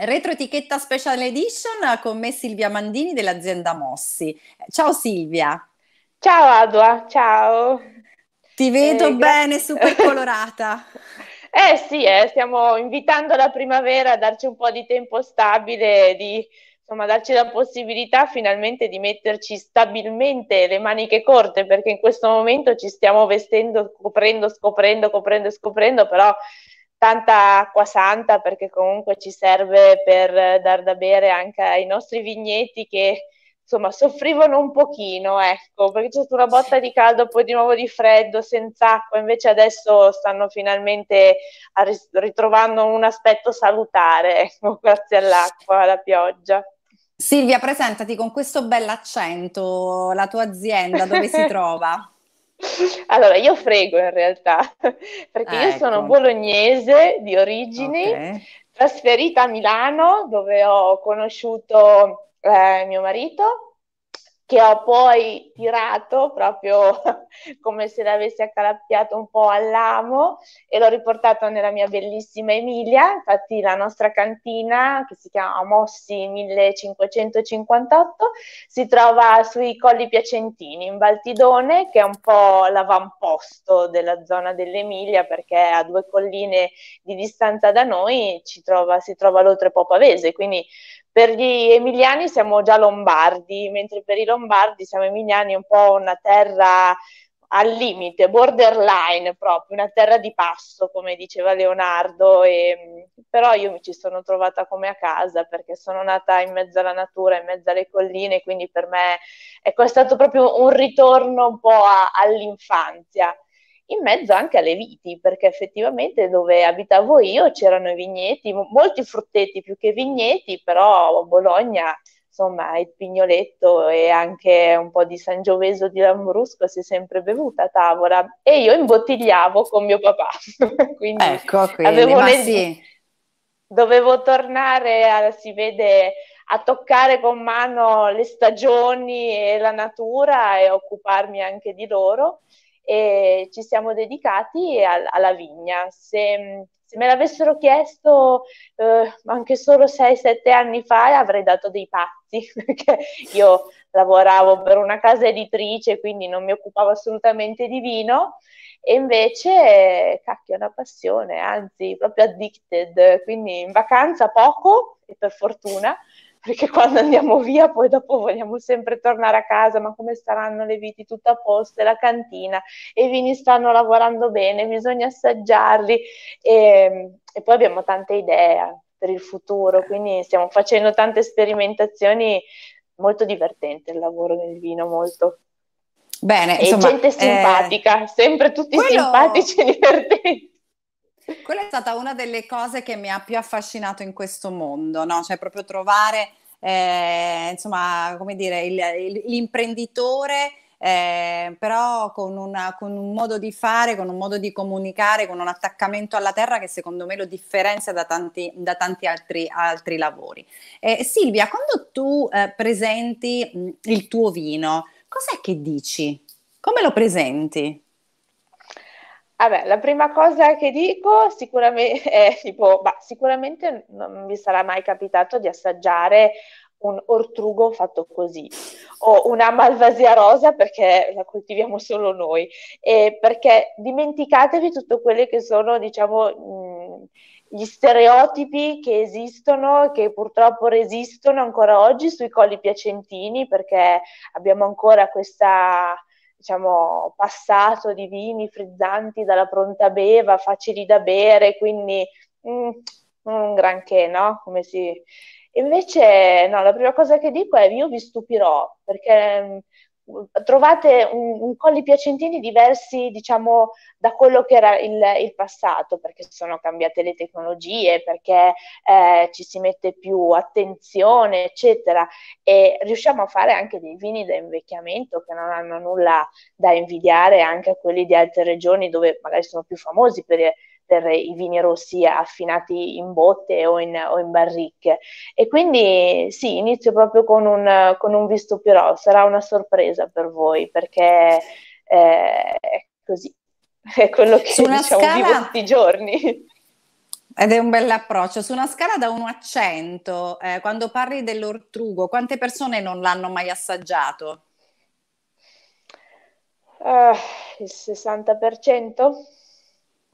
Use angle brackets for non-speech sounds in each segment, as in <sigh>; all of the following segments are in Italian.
Retro etichetta special edition con me Silvia Mandini dell'azienda Mossi. Ciao Silvia. Ciao Adua, ciao. Ti vedo eh, bene, super colorata. <laughs> eh sì, eh, stiamo invitando la primavera a darci un po' di tempo stabile, di insomma, darci la possibilità finalmente di metterci stabilmente le maniche corte, perché in questo momento ci stiamo vestendo, coprendo, scoprendo, coprendo e scoprendo, però tanta acqua santa perché comunque ci serve per dar da bere anche ai nostri vigneti che insomma soffrivano un pochino, ecco, perché c'è stata una botta di caldo, poi di nuovo di freddo, senza acqua, invece adesso stanno finalmente ritrovando un aspetto salutare, ecco, <laughs> grazie all'acqua, alla pioggia. Silvia, presentati con questo bell'accento, la tua azienda, dove si <laughs> trova? Allora, io frego in realtà, <laughs> perché ecco. io sono ecco. bolognese di origini, okay. trasferita a Milano, dove ho conosciuto eh, mio marito che ho poi tirato proprio <laughs> come se l'avessi accalappiato un po' all'amo e l'ho riportato nella mia bellissima Emilia. Infatti la nostra cantina, che si chiama Mossi 1558, si trova sui Colli Piacentini, in Valtidone, che è un po' l'avamposto della zona dell'Emilia, perché a due colline di distanza da noi trova, si trova l'Oltrepo Pavese, quindi per gli emiliani siamo già lombardi, mentre per i lombardi siamo emiliani un po' una terra al limite, borderline proprio, una terra di passo, come diceva Leonardo, e, però io mi ci sono trovata come a casa perché sono nata in mezzo alla natura, in mezzo alle colline, quindi per me ecco, è stato proprio un ritorno un po' a, all'infanzia in mezzo anche alle viti, perché effettivamente dove abitavo io c'erano i vigneti, molti frutteti più che vigneti, però a Bologna insomma il pignoletto e anche un po' di Sangioveso di Lambrusco si è sempre bevuta a tavola e io imbottigliavo con mio papà. <laughs> quindi ecco, quindi, avevo nel... sì. dovevo tornare, a, si vede, a toccare con mano le stagioni e la natura e occuparmi anche di loro e ci siamo dedicati al, alla vigna. Se, se, me l'avessero chiesto eh, anche solo 6-7 anni fa avrei dato dei pazzi, <laughs> perché io lavoravo per una casa editrice, quindi non mi occupavo assolutamente di vino, e invece, cacchio, è una passione, anzi, proprio addicted, quindi in vacanza poco, e per fortuna, perché quando andiamo via poi dopo vogliamo sempre tornare a casa, ma come staranno le viti tutte a posto, e la cantina, e i vini stanno lavorando bene, bisogna assaggiarli e, e poi abbiamo tante idee per il futuro, quindi stiamo facendo tante sperimentazioni, molto divertente il lavoro nel vino, molto. Bene, e insomma, gente simpatica, eh, sempre tutti quello... simpatici e divertenti. Quella è stata una delle cose che mi ha più affascinato in questo mondo, no? Cioè proprio trovare, eh, insomma, come dire, il, il, l'imprenditore eh, però con, una, con, un modo di fare, con un modo di comunicare, con un attaccamento alla terra che secondo me lo differenzia da tanti, da tanti altri, altri, lavori. Eh, Silvia, quando tu eh, presenti mh, il tuo vino, cos'è che dici? Come lo presenti? Vabbè, la prima cosa che dico sicuramente <laughs> è tipo, bah, sicuramente non vi sarà mai capitato di assaggiare un ortrugo fatto così o una malvasia rosa perché la coltiviamo solo noi. E perché dimenticatevi tutto quello che sono diciamo mh, gli stereotipi che esistono che purtroppo resistono ancora oggi sui colli piacentini perché abbiamo ancora questa diciamo, passato di vini frizzanti dalla pronta beva, facili da bere, quindi mm, un granché, no? Come si... Invece, no, la prima cosa che dico è io vi stupirò, perché mm, trovate un, un, colli piacentini diversi, diciamo, da quello che era il, il passato, perché sono cambiate le tecnologie, perché eh, ci si mette più attenzione, eccetera, e riusciamo a fare anche dei vini da invecchiamento che non hanno nulla da invidiare anche a quelli di altre regioni dove magari sono più famosi per per i vini rossi affinati in botte o in, o in barricche. E quindi sì, inizio proprio con un, con un visto però, sarà una sorpresa per voi perché eh, è così, <laughs> è quello che diciamo, scala... vivo tutti i giorni. Ed è un bell'approccio. Su una scala da 1 a 100, eh, quando parli dell'ortrugo, quante persone non l'hanno mai assaggiato? Uh, il 60%.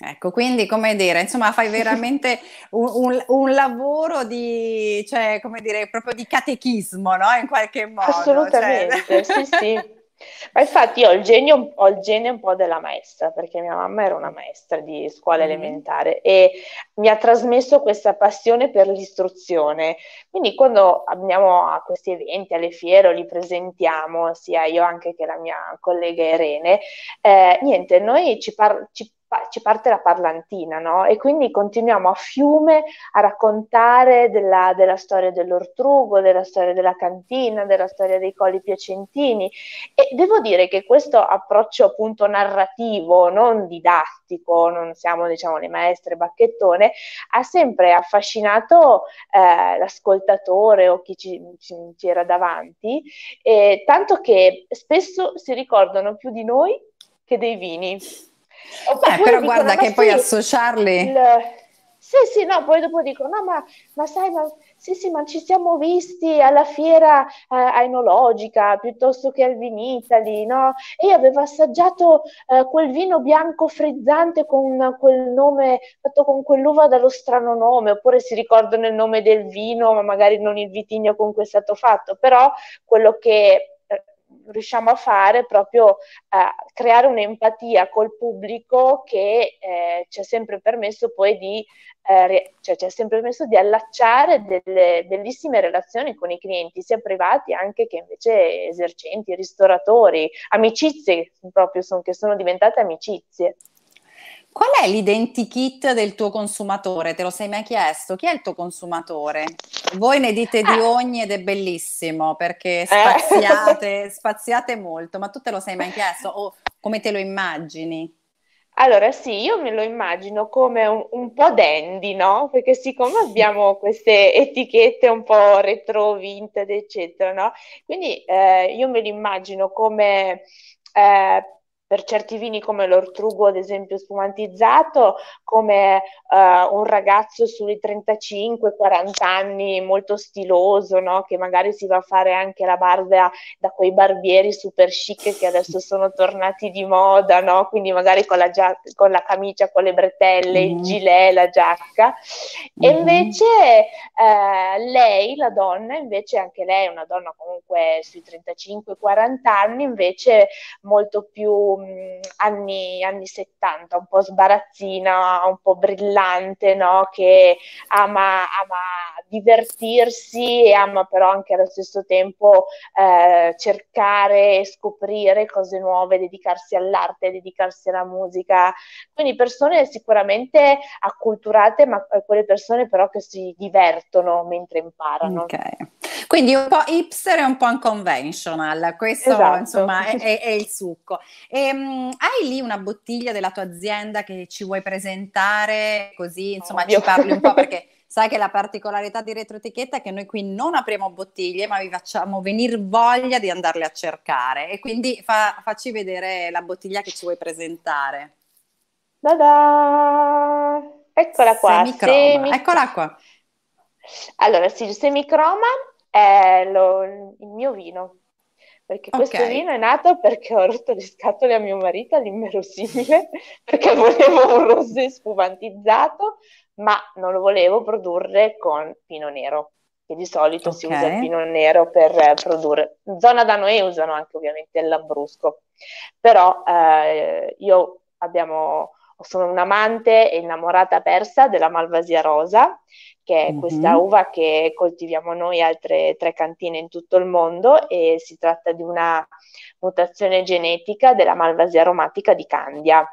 Ecco, quindi come dire, insomma, fai veramente <laughs> un, un, un, lavoro di, cioè, come dire, proprio di catechismo, no? In qualche modo. Assolutamente, cioè... sì, sì. <laughs> Ma infatti io ho il, genio, ho il genio un po' della maestra, perché mia mamma era una maestra di scuola mm-hmm. elementare e mi ha trasmesso questa passione per l'istruzione. Quindi quando andiamo a questi eventi, alle fiere, li presentiamo, sia io anche che la mia collega Irene, eh, niente, noi ci, par- ci ci parte la parlantina, no? E quindi continuiamo a fiume a raccontare della, della, storia dell'ortrugo, della storia della cantina, della storia dei colli piacentini. E devo dire che questo approccio appunto narrativo, non didattico, non siamo diciamo le maestre bacchettone, ha sempre affascinato eh, l'ascoltatore o chi ci, ci, ci era davanti, eh, tanto che spesso si ricordano più di noi che dei vini. Beh, però guarda che poi associarli... Il... Sì, sì, no, poi dopo dico, no, ma, ma sai, ma, sì, sì, ma ci siamo visti alla fiera eh, enologica piuttosto che al Vinitali, no? E io avevo assaggiato eh, quel vino bianco frizzante con quel nome, fatto con quell'uva dallo strano nome, oppure si ricordano il nome del vino, ma magari non il vitigno con cui è stato fatto, però quello che riusciamo a fare proprio a creare un'empatia col pubblico che eh, ci ha sempre permesso poi di eh, cioè ci ha sempre permesso di allacciare delle bellissime relazioni con i clienti, sia privati anche che invece esercenti, ristoratori, amicizie proprio son, che sono diventate amicizie. Qual è l'identikit del tuo consumatore? Te lo sei mai chiesto? Chi è il tuo consumatore? Voi ne dite di eh. ogni ed è bellissimo perché eh. spaziate, eh. spaziate molto, ma tu te lo sei mai chiesto o come te lo immagini? Allora sì, io me lo immagino come un, un, po' dandy, no? Perché siccome abbiamo <laughs> queste etichette un po' retro, vintage, eccetera, no? Quindi eh, io me lo immagino come eh, per certi vini come l'ortrugo, ad esempio, spumantizzato, come uh, un ragazzo sui 35-40 anni molto stiloso, no? che magari si va a fare anche la barba da quei barbieri super chic che adesso sono tornati di moda, no? quindi magari con la, gia- con la camicia, con le bretelle, mm-hmm. il gilet, la giacca. Mm-hmm. E invece uh, lei, la donna, invece anche lei è una donna comunque sui 35-40 anni, invece molto più anni, anni 70, un po' sbarazzina, un po' brillante, no? che ama, ama divertirsi e ama però anche allo stesso tempo eh, cercare e scoprire cose nuove, dedicarsi all'arte, dedicarsi alla musica. Quindi persone sicuramente acculturate, ma quelle persone però che si divertono mentre imparano. Okay. Quindi un po' hipster e un po' unconventional, questo esatto. insomma è, è, è, il succo. E, um, hai lì una bottiglia della tua azienda che ci vuoi presentare così insomma Ovvio. ci parli un po' <laughs> perché sai che la particolarità di retroetichetta è che noi qui non apriamo bottiglie ma vi facciamo venire voglia di andarle a cercare e quindi fa, facci vedere la bottiglia che ci vuoi presentare. Da-da! Eccola qua. Semicroma. Eccola qua. Allora, sì, semicroma è lo, il mio vino. Perché questo okay. vino è nato perché ho rotto le scatole a mio marito all'inverosimile, <laughs> perché volevo un rosé spumantizzato, ma non lo volevo produrre con pino nero, che di solito okay. si usa il pino nero per eh, produrre. In zona da noi usano anche ovviamente il lambrusco, però eh, io abbiamo, sono un'amante e innamorata persa della Malvasia rosa che è questa mm-hmm. uva che coltiviamo noi altre tre cantine in tutto il mondo e si tratta di una mutazione genetica della malvasia aromatica di Candia.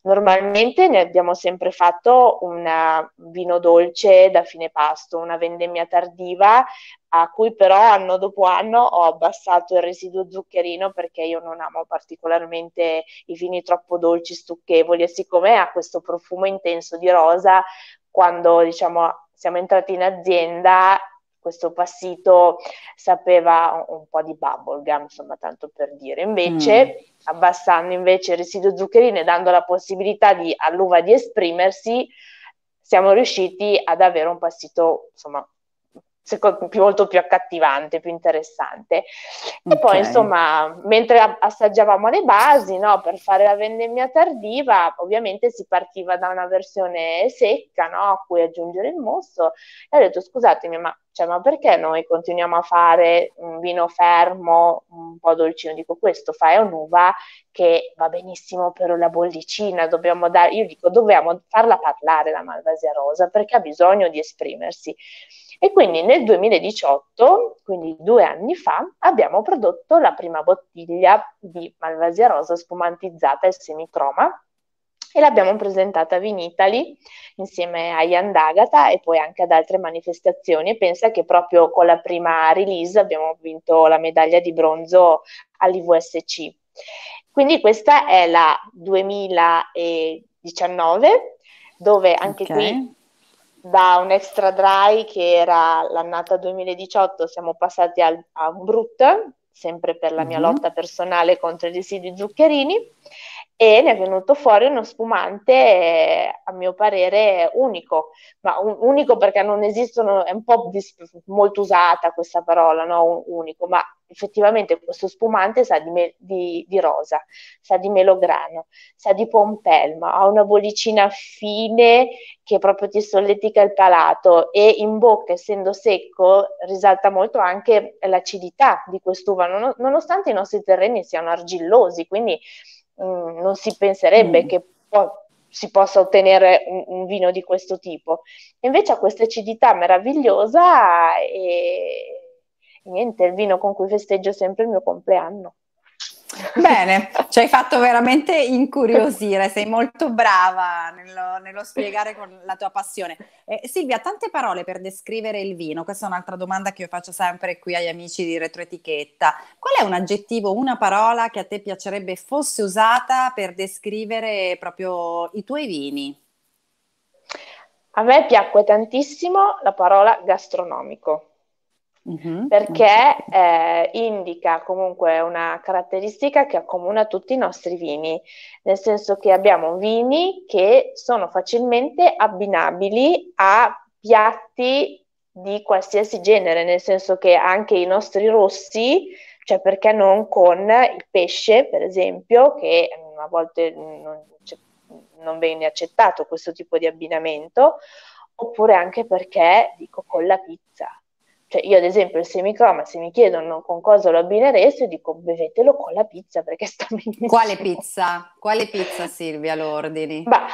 Normalmente ne abbiamo sempre fatto un vino dolce da fine pasto, una vendemmia tardiva a cui però anno dopo anno ho abbassato il residuo zuccherino perché io non amo particolarmente i vini troppo dolci, stucchevoli e siccome ha questo profumo intenso di rosa, quando diciamo siamo entrati in azienda, questo passito sapeva un, un po' di bubblegum, insomma, tanto per dire. Invece, mm. abbassando invece il residuo zuccherino e dando la possibilità di, all'uva di esprimersi, siamo riusciti ad avere un passito, insomma, secondo, più, molto più accattivante, più interessante. E okay. poi, insomma, mentre assaggiavamo le basi, no, per fare la vendemmia tardiva, ovviamente si partiva da una versione secca, no, a cui aggiungere il mosto, e ho detto, scusatemi, ma, cioè, ma perché noi continuiamo a fare un vino fermo, un po' dolcino? Dico, questo fa è un'uva che va benissimo per la bollicina, dobbiamo dare, io dico, dobbiamo farla parlare la Malvasia Rosa, perché ha bisogno di esprimersi. E quindi nel 2018, quindi due anni fa, abbiamo prodotto la prima bottiglia di Malvasia Rosa spumantizzata e semicroma e l'abbiamo presentata a Vinitali insieme a Ian D'Agata e poi anche ad altre manifestazioni e pensa che proprio con la prima release abbiamo vinto la medaglia di bronzo all'IVSC. Quindi questa è la 2019 dove anche okay. qui da un extra dry che era l'annata 2018 siamo passati al, a un brut, sempre per la mia mm-hmm. lotta personale contro i residui zuccherini e ne è venuto fuori uno spumante eh, a mio parere unico, ma un, unico perché non esistono, è un po' dis- molto usata questa parola, no? unico, ma effettivamente questo spumante sa di, me- di, di, rosa, sa di melograno, sa di pompelma, ha una bollicina fine che proprio ti solletica il palato e in bocca, essendo secco, risalta molto anche l'acidità di quest'uva, non- nonostante i nostri terreni siano argillosi, quindi Mm, non si penserebbe mm. che po- si possa ottenere un, un, vino di questo tipo. Invece ha questa acidità meravigliosa e, e niente, è il vino con cui festeggio sempre il mio compleanno. Bene, ci hai fatto veramente incuriosire, sei molto brava nello, nello spiegare con la tua passione. Eh, Silvia, tante parole per descrivere il vino, questa è un'altra domanda che io faccio sempre qui agli amici di Retroetichetta. Qual è un aggettivo, una parola che a te piacerebbe fosse usata per descrivere proprio i tuoi vini? A me piacque tantissimo la parola gastronomico. Mm-hmm. perché eh, indica comunque una caratteristica che accomuna tutti i nostri vini, nel senso che abbiamo vini che sono facilmente abbinabili a piatti di qualsiasi genere, nel senso che anche i nostri rossi, cioè perché non con il pesce, per esempio, che a volte non, non viene accettato questo tipo di abbinamento, oppure anche perché dico con la pizza cioè io ad esempio il semicroma, se mi chiedono con cosa lo abbineresti, dico bevetelo con la pizza perché sta <laughs> benissimo. Quale pizza? Quale pizza Silvia lo ordini? Bah,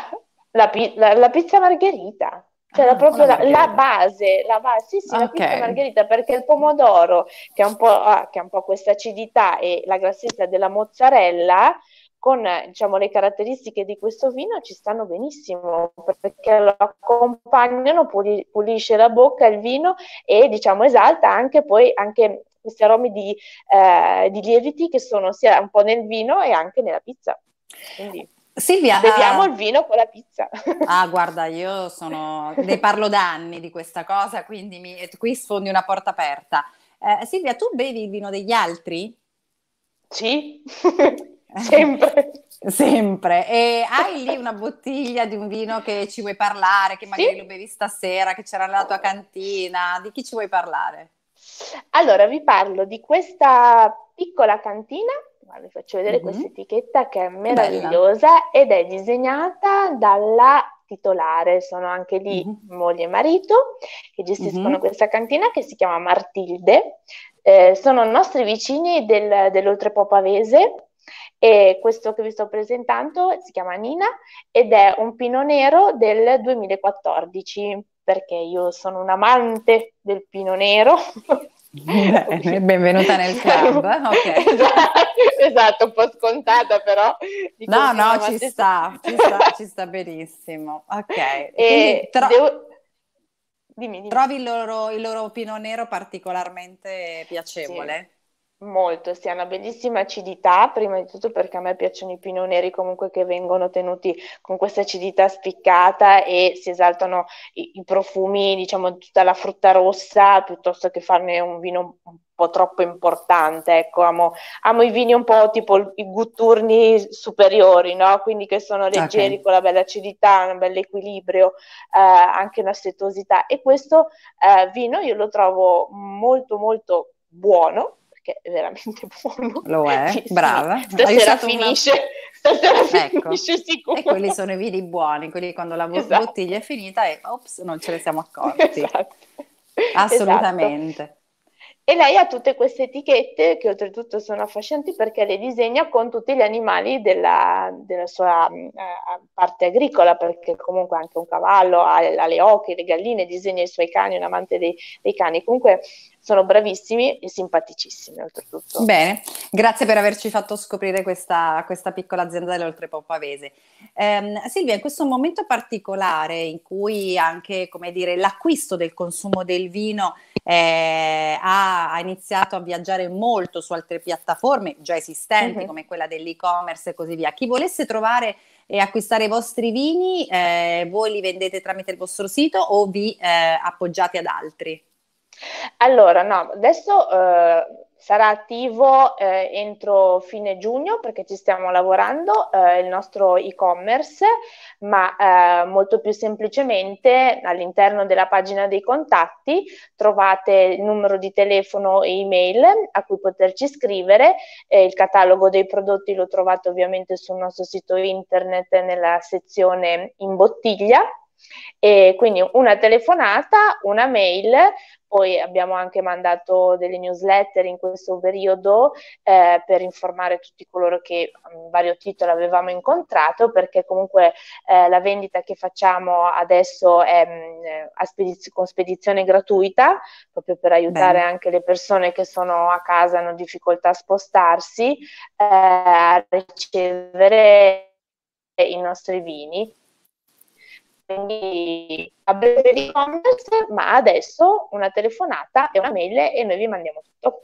la, la, la pizza margherita. Cioè ah, la, proprio la, la, base, la base, sì, sì, okay. la pizza margherita perché il pomodoro che ha un po', ah, che ha un po' questa acidità e la grassezza della mozzarella con diciamo, le caratteristiche di questo vino ci stanno benissimo perché lo accompagnano, pulisce la bocca il vino e diciamo, esalta anche poi anche questi aromi di, eh, di, lieviti che sono sia un po' nel vino e anche nella pizza. Quindi Silvia, beviamo uh, il vino con la pizza. <laughs> Ah, guarda, io sono, ne parlo da anni di questa cosa, quindi mi, qui sfondi una porta aperta. Eh, Silvia, tu bevi il vino degli altri? Sì. <laughs> Sempre. <laughs> Sempre. E hai lì una bottiglia di un vino che ci vuoi parlare, che magari sì. lo bevi stasera, che c'era nella tua cantina? Di chi ci vuoi parlare? Allora, vi parlo di questa piccola cantina, vi faccio vedere mm-hmm. questa etichetta che è meravigliosa ed è disegnata dalla titolare, sono anche lì mm-hmm. moglie e marito che gestiscono mm-hmm. questa cantina che si chiama Martilde. Eh, sono nostri vicini del, dell'Oltrepo Pavese e questo che vi sto presentando si chiama Nina ed è un pino nero del 2014 perché io sono un amante del pino nero. Bene, <laughs> benvenuta nel club. <laughs> Okay. esatto, un po' scontata però. No, no, ci sta, <laughs> ci sta, ci sta, benissimo. Ok. E tro- devo... dimmi, dimmi. Trovi il loro, il loro, pino nero particolarmente piacevole? Sì. Molto, sì, ha una bellissima acidità, prima di tutto perché a me piacciono i pinot neri comunque che vengono tenuti con questa acidità spiccata e si esaltano i, i profumi, diciamo, tutta la frutta rossa piuttosto che farne un vino un po' troppo importante. Ecco, amo, amo i vini un po' tipo i gutturni superiori, no? Quindi che sono leggeri okay. con la bella acidità, un bel equilibrio, eh, anche una setosità. E questo eh, vino io lo trovo molto molto buono perché è veramente <laughs> buono. Lo è, sì, brava. Stasera finisce, una... stasera ecco. finisce sicuro. E quelli sono i vini buoni, quelli quando la esatto. bottiglia è finita e ops, non ce ne siamo accorti. Esatto. Assolutamente. Esatto. E lei ha tutte queste etichette che oltretutto sono affascinanti perché le disegna con tutti gli animali della, della sua eh, parte agricola, perché comunque anche un cavallo ha, ha, le oche, le galline, disegna i suoi cani, un amante dei, dei cani. Comunque sono bravissimi e simpaticissimi oltretutto. Bene, grazie per averci fatto scoprire questa, questa piccola azienda dell'Oltrepo Pavese. Eh, Silvia, in questo momento particolare in cui anche come dire, l'acquisto del consumo del vino eh, ha, ha, iniziato a viaggiare molto su altre piattaforme già esistenti uh-huh. come quella dell'e-commerce e così via, chi volesse trovare e acquistare i vostri vini, eh, voi li vendete tramite il vostro sito o vi eh, appoggiate ad altri? Allora, no, adesso eh, sarà attivo eh, entro fine giugno perché ci stiamo lavorando eh, il nostro e-commerce, ma eh, molto più semplicemente all'interno della pagina dei contatti trovate il numero di telefono e email a cui poterci scrivere, il catalogo dei prodotti lo trovate ovviamente sul nostro sito internet nella sezione in bottiglia e quindi una telefonata, una mail, poi abbiamo anche mandato delle newsletter in questo periodo eh, per informare tutti coloro che a vario titolo avevamo incontrato, perché comunque eh, la vendita che facciamo adesso è mh, mm, spediz- con spedizione gratuita, proprio per aiutare Bene. anche le persone che sono a casa, hanno difficoltà a spostarsi, eh, a ricevere i nostri vini quindi a breve e-commerce, ma adesso una telefonata e una mail e noi vi mandiamo tutto.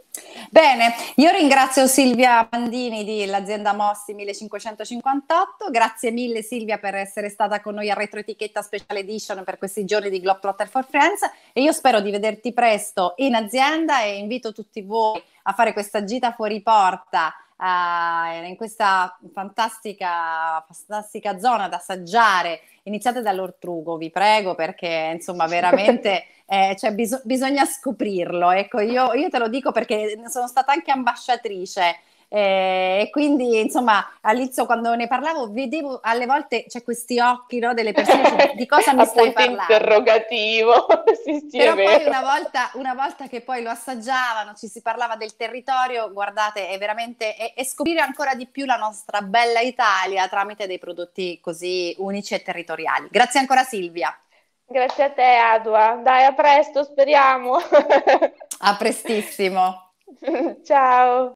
Bene, io ringrazio Silvia Pandini dell'azienda Mossi 1558, grazie mille Silvia per essere stata con noi a Retroetichetta Special Edition per questi giorni di Globetrotter for Friends e io spero di vederti presto in azienda e invito tutti voi a fare questa gita fuori porta uh, in questa fantastica, fantastica zona da assaggiare. Iniziate dall'Ortrugo, vi prego, perché insomma veramente <laughs> eh, cioè, bis- bisogna scoprirlo. Ecco, io, io te lo dico perché sono stata anche ambasciatrice e quindi, insomma, all'inizio quando ne parlavo, vedevo alle volte c'è questi occhi no, delle persone cioè, di cosa <laughs> mi stai parlando. interrogativo. <laughs> sì, sì, Però poi una volta, una volta, che poi lo assaggiavano, ci si parlava del territorio, guardate, è veramente è, è scoprire ancora di più la nostra bella Italia tramite dei prodotti così unici e territoriali. Grazie ancora Silvia. Grazie a te Adua. Dai, a presto, speriamo. <laughs> a prestissimo. Ciao.